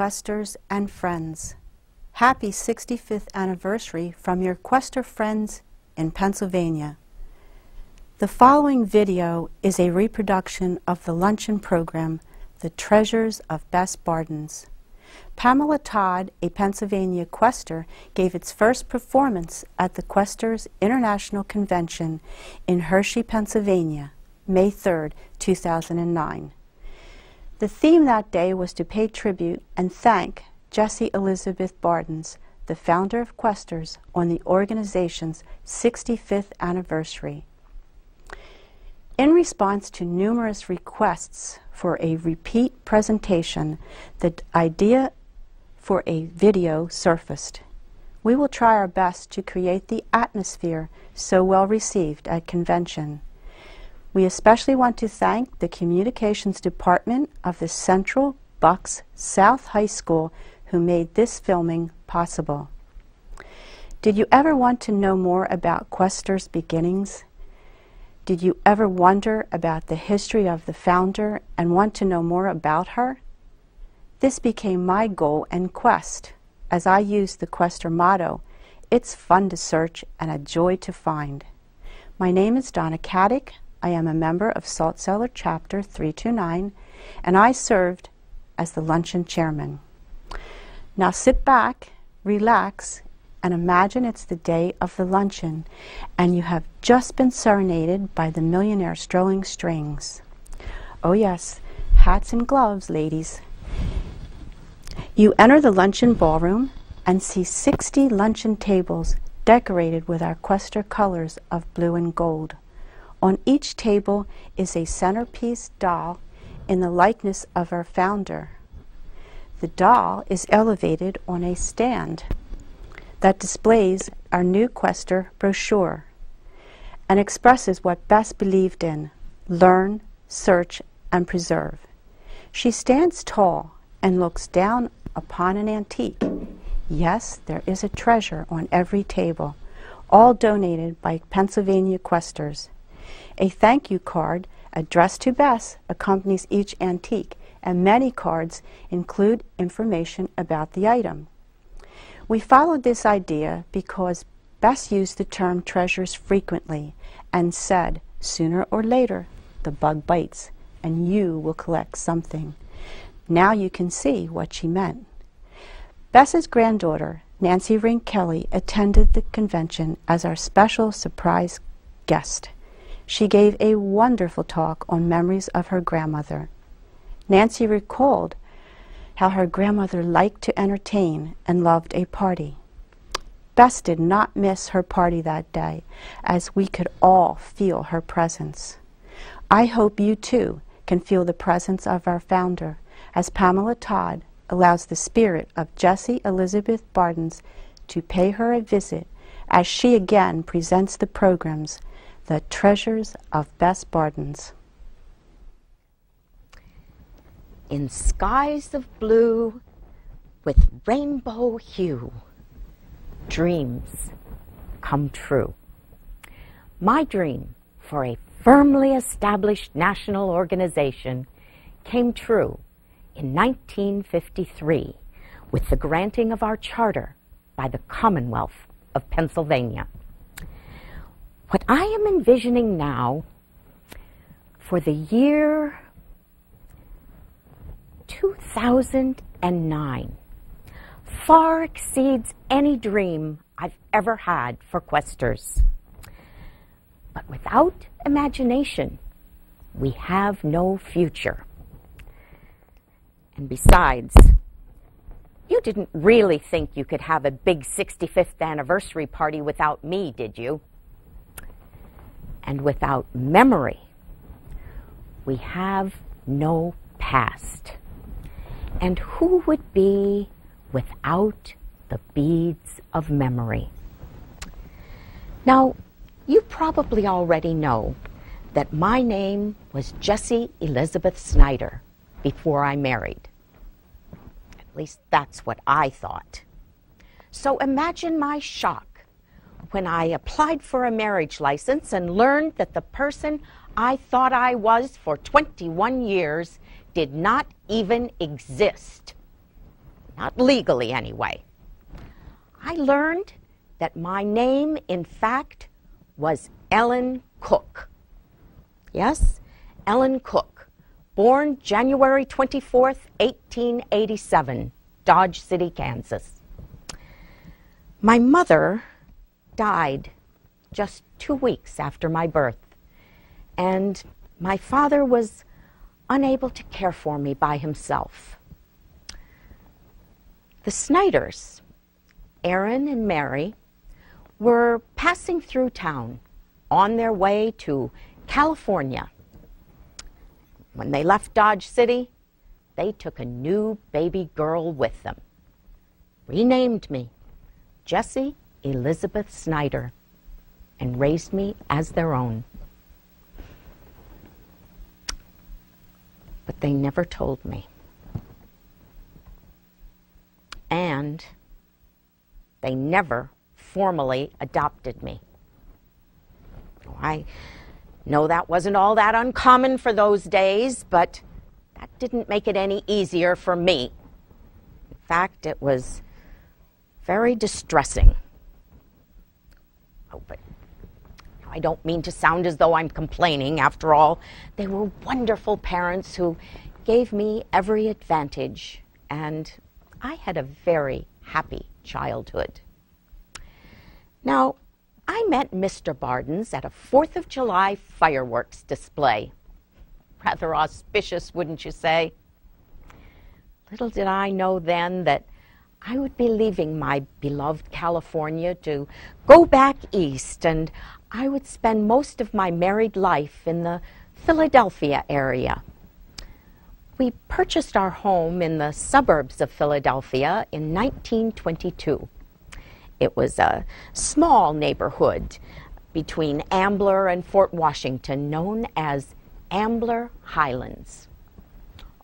Questers and friends. Happy 65th anniversary from your Quester friends in Pennsylvania. The following video is a reproduction of the luncheon program, The Treasures of Bess Bardens. Pamela Todd, a Pennsylvania Quester, gave its first performance at the Questers International Convention in Hershey, Pennsylvania, May 3, 2009. The theme that day was to pay tribute and thank Jessie Elizabeth Bardens, the founder of Questers, on the organization's 65th anniversary. In response to numerous requests for a repeat presentation, the idea for a video surfaced. We will try our best to create the atmosphere so well received at convention. We especially want to thank the Communications Department of the Central Bucks South High School who made this filming possible. Did you ever want to know more about Quester's beginnings? Did you ever wonder about the history of the founder and want to know more about her? This became my goal and quest as I used the Quester motto, it's fun to search and a joy to find. My name is Donna Caddick. I am a member of Salt Cellar Chapter 329, and I served as the luncheon chairman. Now sit back, relax, and imagine it's the day of the luncheon, and you have just been serenaded by the millionaire strolling strings. Oh, yes, hats and gloves, ladies. You enter the luncheon ballroom and see 60 luncheon tables decorated with our Quester colors of blue and gold. On each table is a centerpiece doll in the likeness of our founder. The doll is elevated on a stand that displays our new Quester brochure and expresses what Bess believed in learn, search, and preserve. She stands tall and looks down upon an antique. Yes, there is a treasure on every table, all donated by Pennsylvania Questers. A thank you card addressed to Bess accompanies each antique, and many cards include information about the item. We followed this idea because Bess used the term treasures frequently and said, sooner or later, the bug bites and you will collect something. Now you can see what she meant. Bess's granddaughter, Nancy Rink Kelly, attended the convention as our special surprise guest. She gave a wonderful talk on memories of her grandmother. Nancy recalled how her grandmother liked to entertain and loved a party. Bess did not miss her party that day, as we could all feel her presence. I hope you too can feel the presence of our founder, as Pamela Todd allows the spirit of Jessie Elizabeth Bardens to pay her a visit as she again presents the programs the Treasures of Bess Bardens. In skies of blue with rainbow hue, dreams come true. My dream for a firmly established national organization came true in 1953 with the granting of our charter by the Commonwealth of Pennsylvania. What I am envisioning now for the year 2009 far exceeds any dream I've ever had for Questers. But without imagination, we have no future. And besides, you didn't really think you could have a big 65th anniversary party without me, did you? And without memory, we have no past. And who would be without the beads of memory? Now, you probably already know that my name was Jessie Elizabeth Snyder before I married. At least that's what I thought. So imagine my shock when I applied for a marriage license and learned that the person I thought I was for 21 years did not even exist. not legally anyway. I learned that my name, in fact, was Ellen Cook. Yes, Ellen Cook, born January 24th, 1887, Dodge City, Kansas. My mother died just two weeks after my birth, and my father was unable to care for me by himself. The Snyders, Aaron and Mary, were passing through town on their way to California. When they left Dodge City, they took a new baby girl with them, renamed me Jessie Elizabeth Snyder, and raised me as their own. But they never told me. And they never formally adopted me. I know that wasn't all that uncommon for those days, but that didn't make it any easier for me. In fact, it was very distressing. But I don't mean to sound as though I'm complaining. After all, they were wonderful parents who gave me every advantage, and I had a very happy childhood. Now, I met Mr. Bardens at a Fourth of July fireworks display. Rather auspicious, wouldn't you say? Little did I know then that I would be leaving my beloved California to go back east, and I would spend most of my married life in the Philadelphia area. We purchased our home in the suburbs of Philadelphia in 1922. It was a small neighborhood between Ambler and Fort Washington known as Ambler Highlands.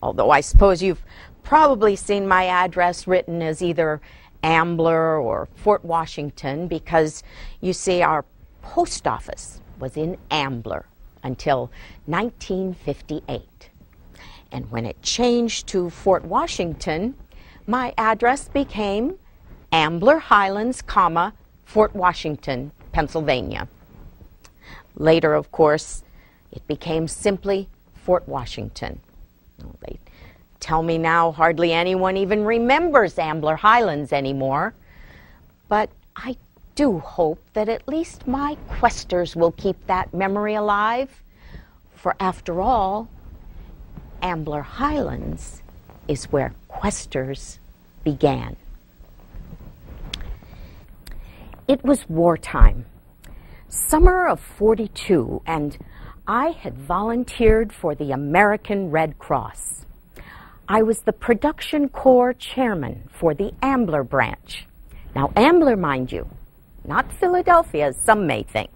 Although I suppose you've probably seen my address written as either Ambler or Fort Washington because you see our post office was in Ambler until 1958. And when it changed to Fort Washington, my address became Ambler Highlands, comma, Fort Washington, Pennsylvania. Later, of course, it became simply Fort Washington. They tell me now hardly anyone even remembers Ambler Highlands anymore. But I do hope that at least my questers will keep that memory alive. For after all, Ambler Highlands is where questers began. It was wartime, summer of 42, and I had volunteered for the American Red Cross. I was the production corps chairman for the Ambler branch. Now, Ambler, mind you, not Philadelphia, as some may think.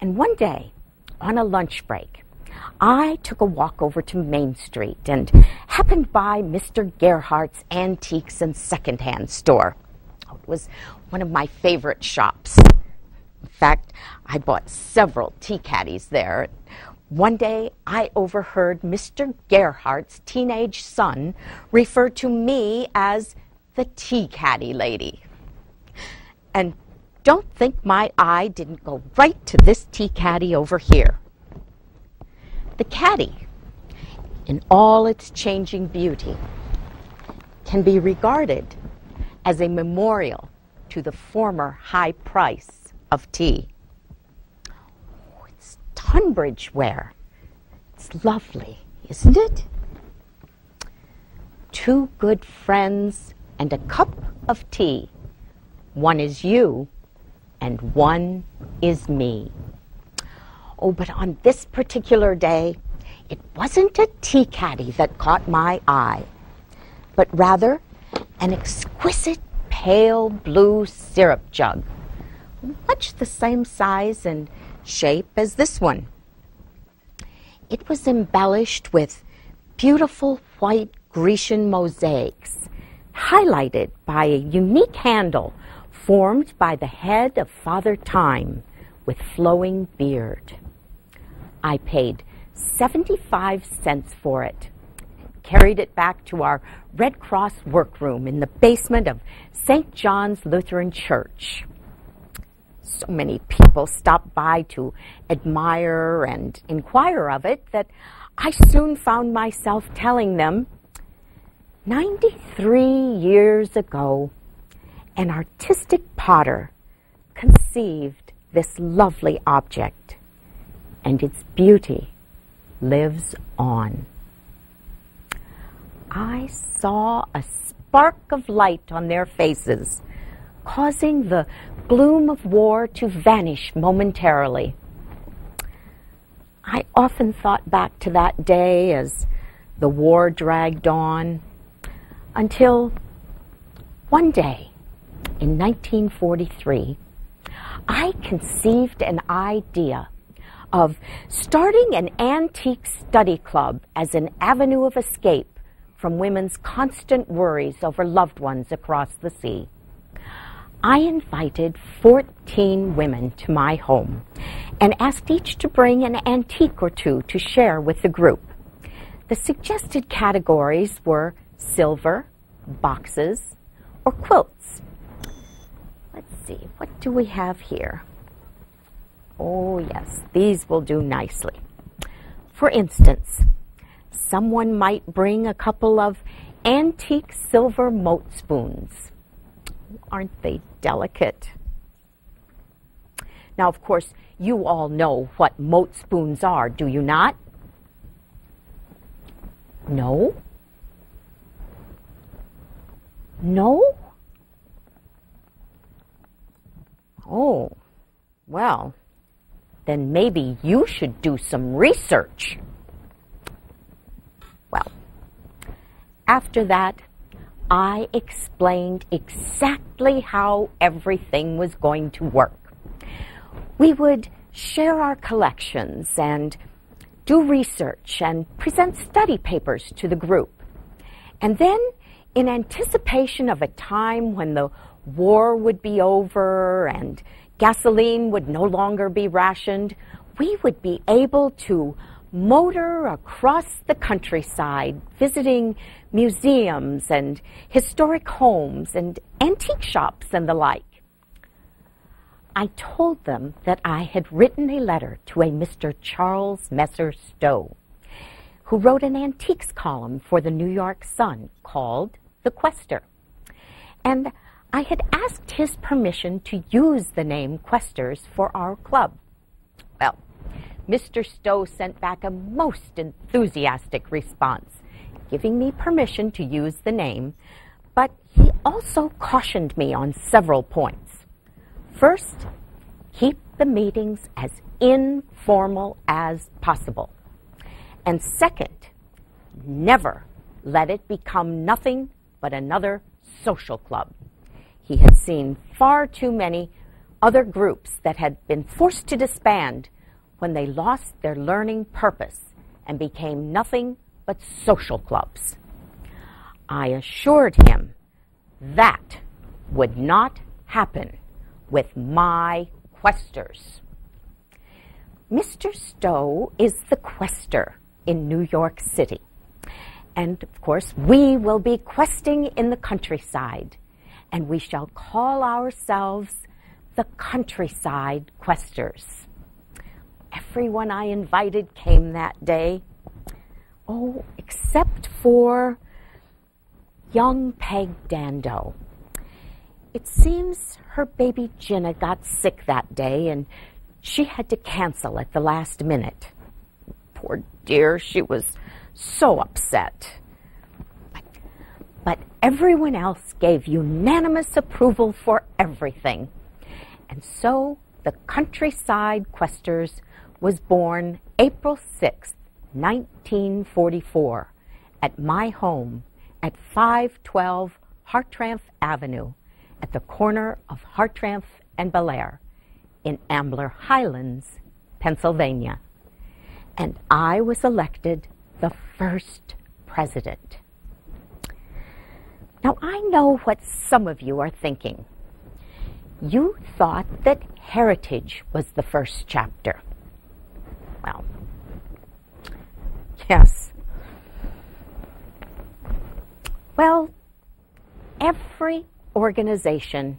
And one day, on a lunch break, I took a walk over to Main Street and happened by Mr. Gerhardt's Antiques and Secondhand store. It was one of my favorite shops. In fact, I bought several tea caddies there. One day, I overheard Mr. Gerhardt's teenage son refer to me as the tea caddy lady. And don't think my eye didn't go right to this tea caddy over here. The caddy, in all its changing beauty, can be regarded as a memorial to the former high price of tea. Oh, it's Tunbridge ware. It's lovely, isn't it? Two good friends and a cup of tea. One is you, and one is me. Oh, but on this particular day, it wasn't a tea caddy that caught my eye, but rather an exquisite pale blue syrup jug, much the same size and shape as this one. It was embellished with beautiful white Grecian mosaics, highlighted by a unique handle formed by the head of Father Time with flowing beard. I paid 75 cents for it. carried it back to our Red Cross workroom in the basement of St. John's Lutheran Church. So many people stopped by to admire and inquire of it that I soon found myself telling them 93 years ago, an artistic potter conceived this lovely object, and its beauty lives on. I saw a spark of light on their faces, causing the gloom of war to vanish momentarily. I often thought back to that day as the war dragged on until one day in 1943, I conceived an idea of starting an antique study club as an avenue of escape from women's constant worries over loved ones across the sea. I invited 14 women to my home and asked each to bring an antique or two to share with the group. The suggested categories were silver, boxes, or quilts. Let's see, what do we have here? Oh, yes, these will do nicely. For instance, someone might bring a couple of antique silver mote spoons. Aren't they delicate? Now, of course, you all know what mote spoons are, do you not? No? No? Oh, well, then maybe you should do some research. Well, after that, I explained exactly how everything was going to work. We would share our collections and do research and present study papers to the group. And then, in anticipation of a time when the war would be over and gasoline would no longer be rationed, we would be able to motor across the countryside, visiting museums and historic homes and antique shops and the like. I told them that I had written a letter to a Mr. Charles Messer Stowe, who wrote an antiques column for the New York Sun called The Quester. And I had asked his permission to use the name Questers for our club. Well, Mr. Stowe sent back a most enthusiastic response, giving me permission to use the name, but he also cautioned me on several points. First, keep the meetings as informal as possible. And second, never let it become nothing but another social club. He had seen far too many other groups that had been forced to disband when they lost their learning purpose and became nothing but social clubs. I assured him that would not happen with my questers. Mr. Stowe is the quester in New York City. And of course, we will be questing in the countryside and we shall call ourselves the countryside questers. Everyone I invited came that day. Oh, except for young Peg Dando. It seems her baby Jenna got sick that day and she had to cancel at the last minute. Poor dear, she was so upset but everyone else gave unanimous approval for everything. And so the Countryside Questers was born April 6, 1944, at my home at 512 Hartranft Avenue at the corner of Hartranft and Belair in Ambler Highlands, Pennsylvania. And I was elected the first president. Now, I know what some of you are thinking. You thought that heritage was the first chapter. Well, yes. Well, every organization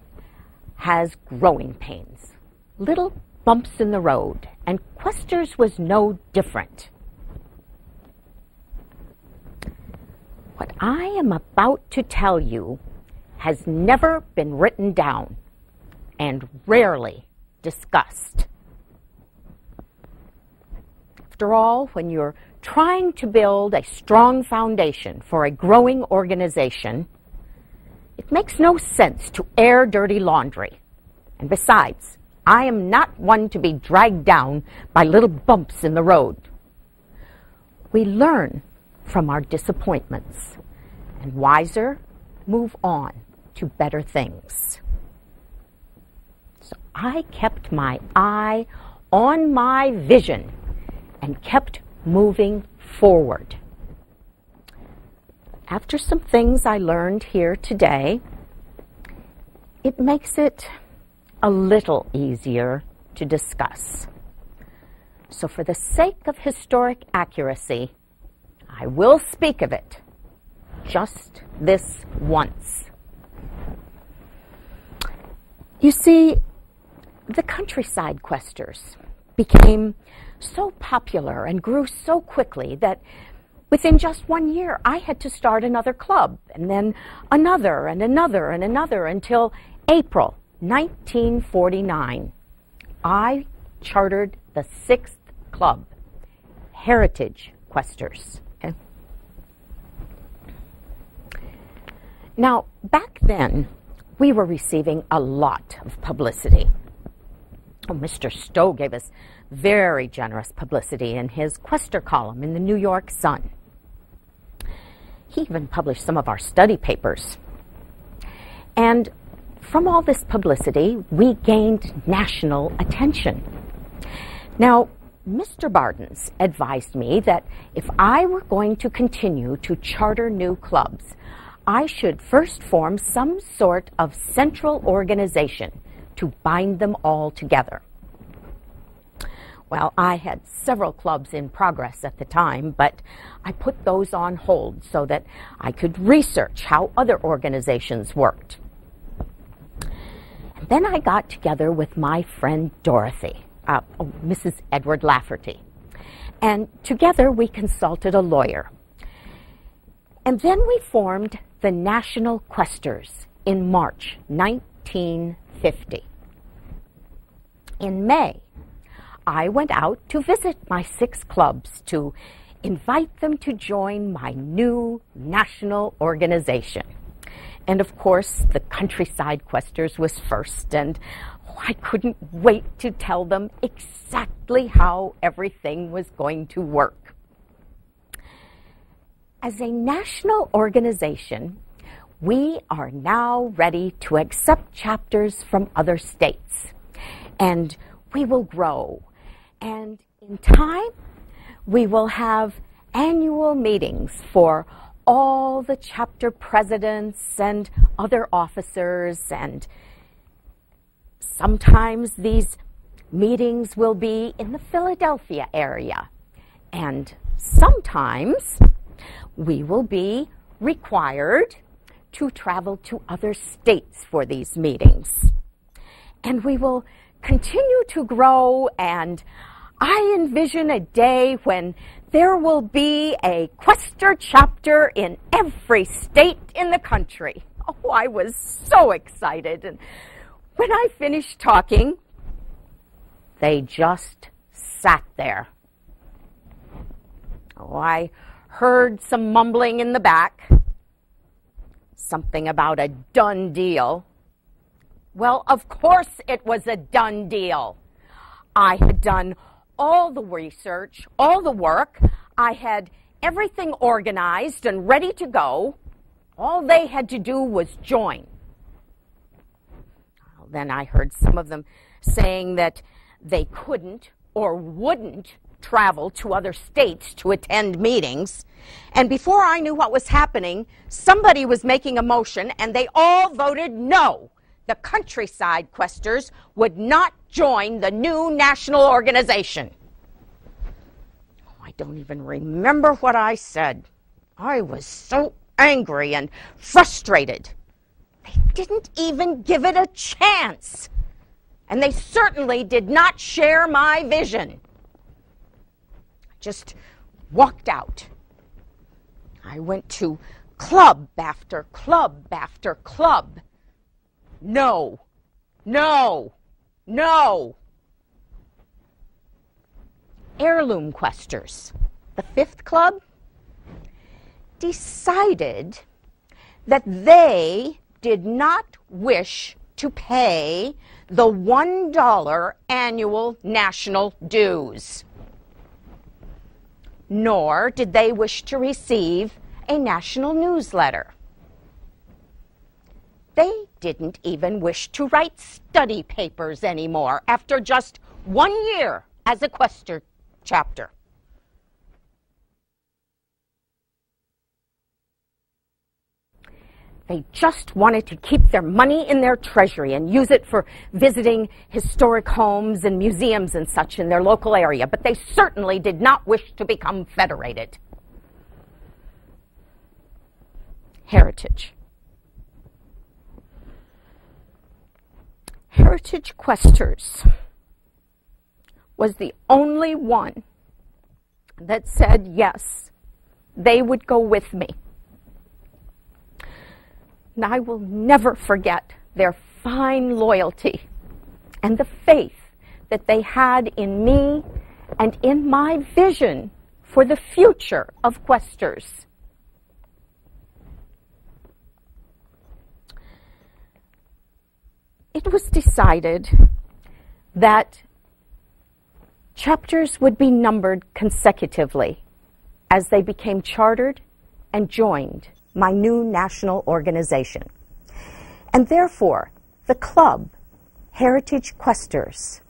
has growing pains, little bumps in the road, and Questers was no different. What I am about to tell you has never been written down and rarely discussed. After all, when you're trying to build a strong foundation for a growing organization, it makes no sense to air dirty laundry. And besides, I am not one to be dragged down by little bumps in the road. We learn from our disappointments and wiser move on to better things. So I kept my eye on my vision and kept moving forward. After some things I learned here today, it makes it a little easier to discuss. So, for the sake of historic accuracy, I will speak of it just this once. You see, the countryside questers became so popular and grew so quickly that within just one year I had to start another club and then another and another and another until April 1949. I chartered the sixth club, Heritage Questers. Now, back then, we were receiving a lot of publicity. Oh, Mr. Stowe gave us very generous publicity in his Quester column in the New York Sun. He even published some of our study papers. And from all this publicity, we gained national attention. Now, Mr. Bardens advised me that if I were going to continue to charter new clubs, I should first form some sort of central organization to bind them all together. Well, I had several clubs in progress at the time, but I put those on hold so that I could research how other organizations worked. And then I got together with my friend Dorothy, uh, oh, Mrs. Edward Lafferty, and together we consulted a lawyer. And then we formed the National Questers in March 1950. In May, I went out to visit my six clubs to invite them to join my new national organization. And of course, the Countryside Questers was first, and oh, I couldn't wait to tell them exactly how everything was going to work. As a national organization, we are now ready to accept chapters from other states. And we will grow. And in time, we will have annual meetings for all the chapter presidents and other officers. And sometimes these meetings will be in the Philadelphia area. And sometimes we will be required to travel to other states for these meetings. And we will continue to grow and I envision a day when there will be a Quester chapter in every state in the country. Oh, I was so excited. And when I finished talking, they just sat there. Oh, I heard some mumbling in the back, something about a done deal. Well, of course it was a done deal. I had done all the research, all the work. I had everything organized and ready to go. All they had to do was join. Well, then I heard some of them saying that they couldn't or wouldn't travel to other states to attend meetings. And before I knew what was happening, somebody was making a motion and they all voted no. The countryside questers would not join the new national organization. Oh, I don't even remember what I said. I was so angry and frustrated. They didn't even give it a chance. And they certainly did not share my vision. I just walked out. I went to club after club after club. No, no, no. Heirloom Questers, the fifth club, decided that they did not wish to pay the $1 annual national dues. Nor did they wish to receive a national newsletter. They didn't even wish to write study papers anymore after just one year as a Quester chapter. They just wanted to keep their money in their treasury and use it for visiting historic homes and museums and such in their local area, but they certainly did not wish to become federated. Heritage. Heritage Questers was the only one that said yes, they would go with me. And I will never forget their fine loyalty and the faith that they had in me and in my vision for the future of Questers. It was decided that chapters would be numbered consecutively as they became chartered and joined my new national organization. And therefore, the club, Heritage Questers,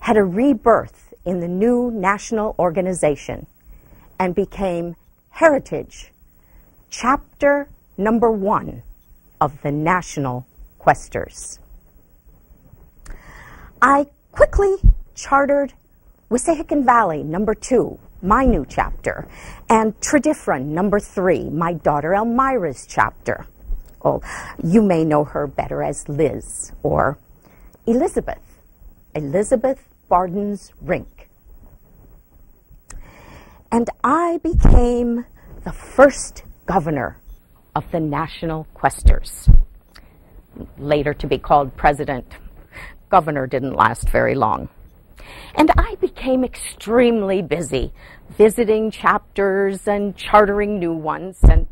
had a rebirth in the new national organization and became Heritage, chapter number one of the National Questers. I quickly chartered Wissahickon Valley, number two, my new chapter, and Tredyffrin, number three, my daughter Elmira's chapter. Oh, you may know her better as Liz or Elizabeth, Elizabeth Bardens Rink. And I became the first governor of the National Questers, later to be called president. Governor didn't last very long. And I became extremely busy visiting chapters and chartering new ones. And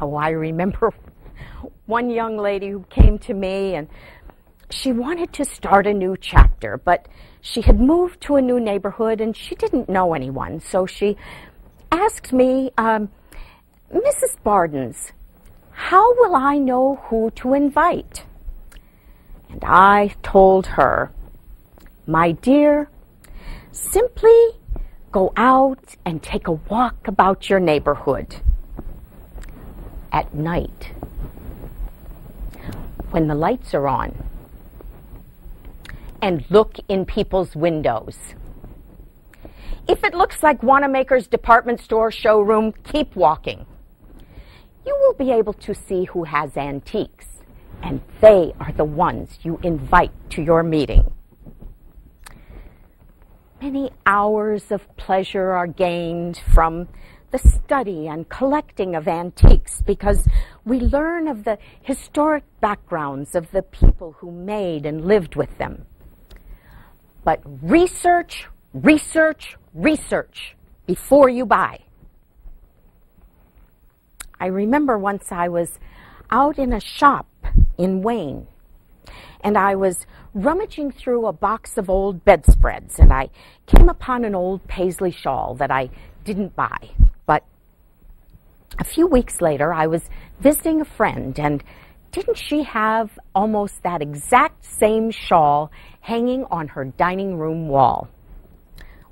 oh, I remember one young lady who came to me and she wanted to start a new chapter, but she had moved to a new neighborhood and she didn't know anyone. So she asked me, um, Mrs. Bardens, how will I know who to invite? And I told her, my dear, simply go out and take a walk about your neighborhood at night when the lights are on and look in people's windows. If it looks like Wanamaker's department store showroom, keep walking. You will be able to see who has antiques, and they are the ones you invite to your meeting. Many hours of pleasure are gained from the study and collecting of antiques because we learn of the historic backgrounds of the people who made and lived with them. But research, research, research before you buy. I remember once I was out in a shop in Wayne and I was rummaging through a box of old bedspreads and I came upon an old paisley shawl that I didn't buy. But a few weeks later, I was visiting a friend and didn't she have almost that exact same shawl hanging on her dining room wall?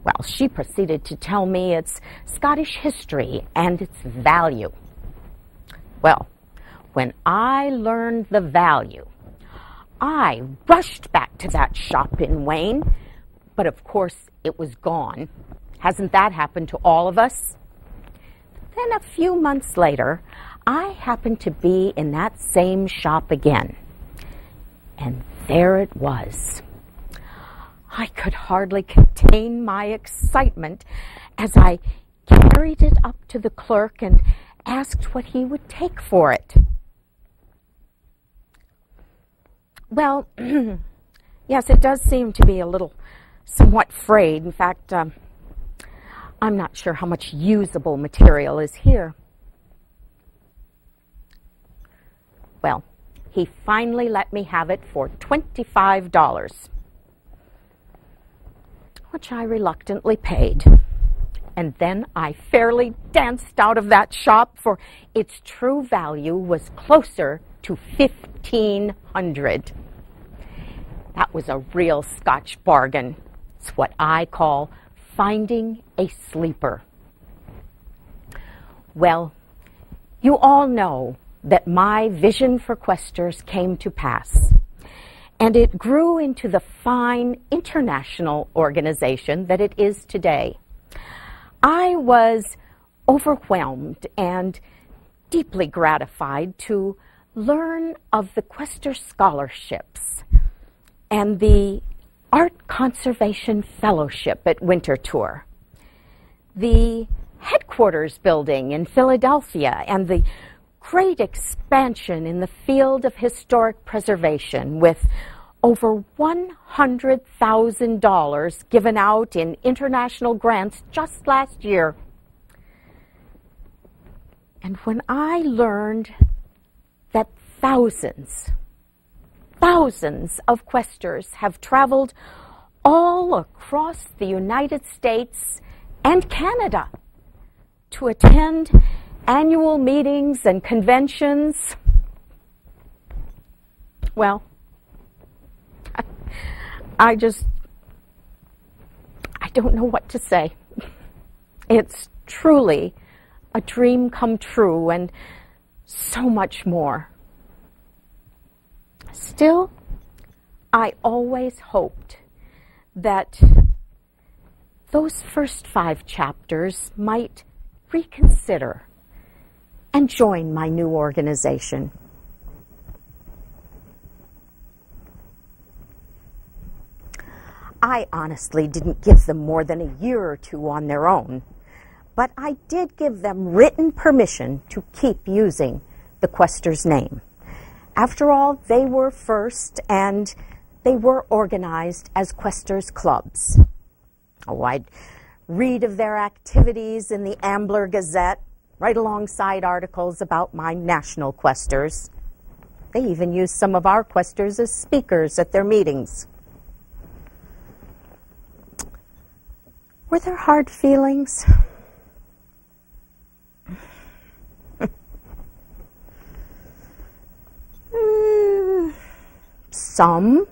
Well, she proceeded to tell me its Scottish history and its value. Well, when I learned the value I rushed back to that shop in Wayne, but of course it was gone. Hasn't that happened to all of us? Then a few months later, I happened to be in that same shop again. And there it was. I could hardly contain my excitement as I carried it up to the clerk and asked what he would take for it. Well, yes, it does seem to be a little somewhat frayed. In fact, um, I'm not sure how much usable material is here. Well, he finally let me have it for $25, which I reluctantly paid. And then I fairly danced out of that shop, for its true value was closer to 1500 That was a real Scotch bargain. It's what I call finding a sleeper. Well, you all know that my vision for Questers came to pass. And it grew into the fine international organization that it is today. I was overwhelmed and deeply gratified to learn of the Quester scholarships and the Art Conservation Fellowship at Winterthur, the headquarters building in Philadelphia, and the great expansion in the field of historic preservation with over $100,000 given out in international grants just last year. And when I learned thousands, thousands of questers have traveled all across the United States and Canada to attend annual meetings and conventions. Well, I just, I don't know what to say. It's truly a dream come true and so much more. Still, I always hoped that those first five chapters might reconsider and join my new organization. I honestly didn't give them more than a year or two on their own, but I did give them written permission to keep using the Quester's name. After all, they were first and they were organized as Quester's clubs. Oh, I'd read of their activities in the Ambler Gazette right alongside articles about my national questers. They even used some of our questers as speakers at their meetings. Were there hard feelings? Some,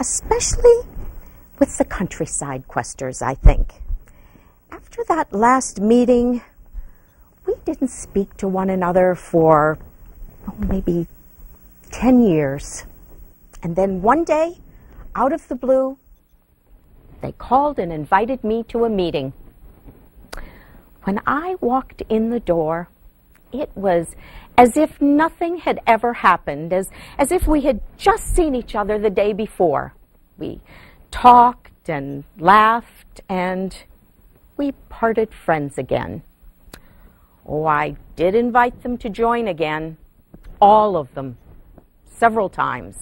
especially with the countryside questers, I think after that last meeting, we didn't speak to one another for oh, maybe 10 years. And then one day, out of the blue, they called and invited me to a meeting. When I walked in the door, it was as if nothing had ever happened, as, as if we had just seen each other the day before. We talked and laughed and we parted friends again. Oh, I did invite them to join again, all of them, several times.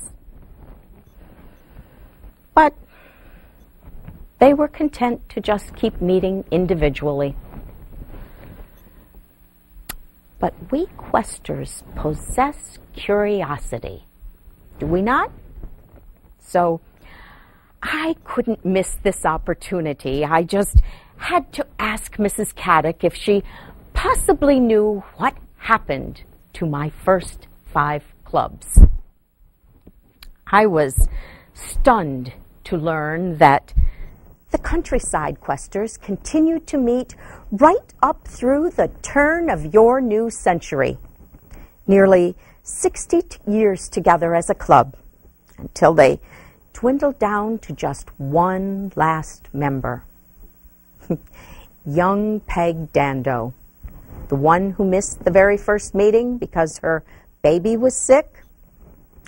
But they were content to just keep meeting individually. But we questers possess curiosity, do we not? So I couldn't miss this opportunity. I just had to ask Mrs. Caddick if she possibly knew what happened to my first five clubs. I was stunned to learn that the countryside questers continued to meet right up through the turn of your new century. Nearly 60 years together as a club until they dwindled down to just one last member young Peg Dando. the one who missed the very first meeting because her baby was sick.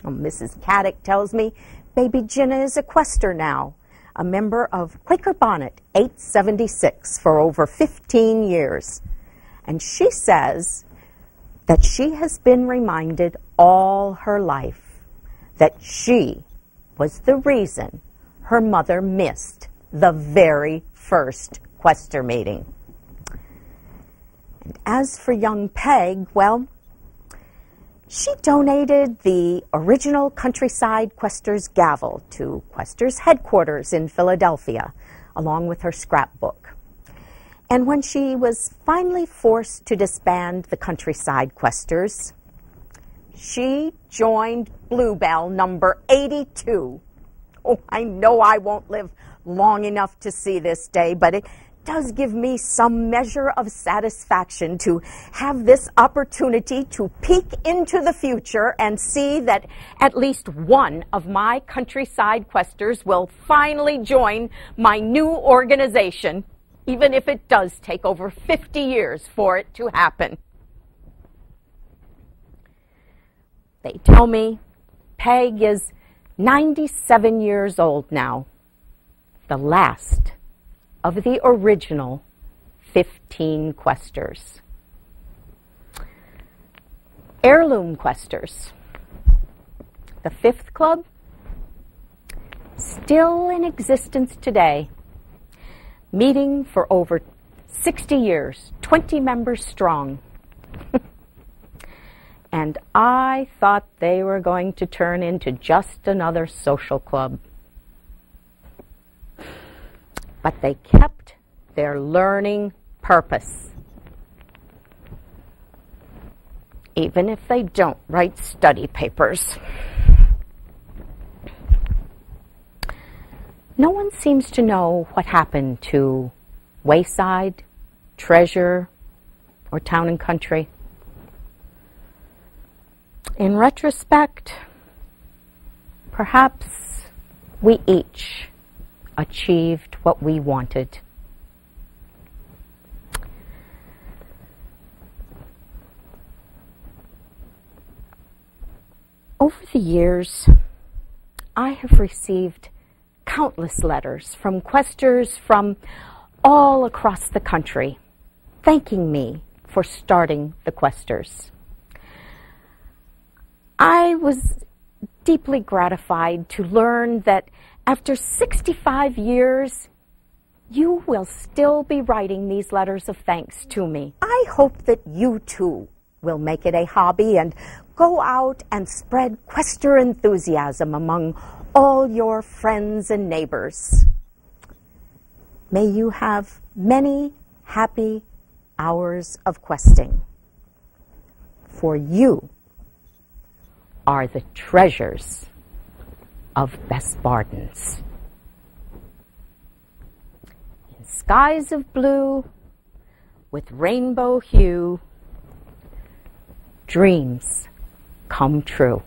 Oh, well, Mrs. Caddick tells me baby Jenna is a quester now, a member of Quaker Bonnet 876 for over 15 years. And she says that she has been reminded all her life that she was the reason her mother missed the very first Quester meeting. And as for young Peg, well, she donated the original Countryside Questers gavel to Questers headquarters in Philadelphia, along with her scrapbook. And when she was finally forced to disband the Countryside Questers, she joined Bluebell number 82. Oh, I know I won't live long enough to see this day, but it does give me some measure of satisfaction to have this opportunity to peek into the future and see that at least one of my countryside questers will finally join my new organization, even if it does take over 50 years for it to happen. They tell me Peg is 97 years old now, the last of the original 15 questers. Heirloom questers. The fifth club, still in existence today, meeting for over 60 years, 20 members strong. and I thought they were going to turn into just another social club. But they kept their learning purpose. Even if they don't write study papers. No one seems to know what happened to Wayside, Treasure, or Town and Country. In retrospect, perhaps we each achieved what we wanted. Over the years, I have received countless letters from questers from all across the country thanking me for starting the questers. I was deeply gratified to learn that after 65 years, you will still be writing these letters of thanks to me. I hope that you too will make it a hobby and go out and spread Quester enthusiasm among all your friends and neighbors. May you have many happy hours of questing. For you are the treasures of Bess Bardens. In skies of blue with rainbow hue, dreams come true.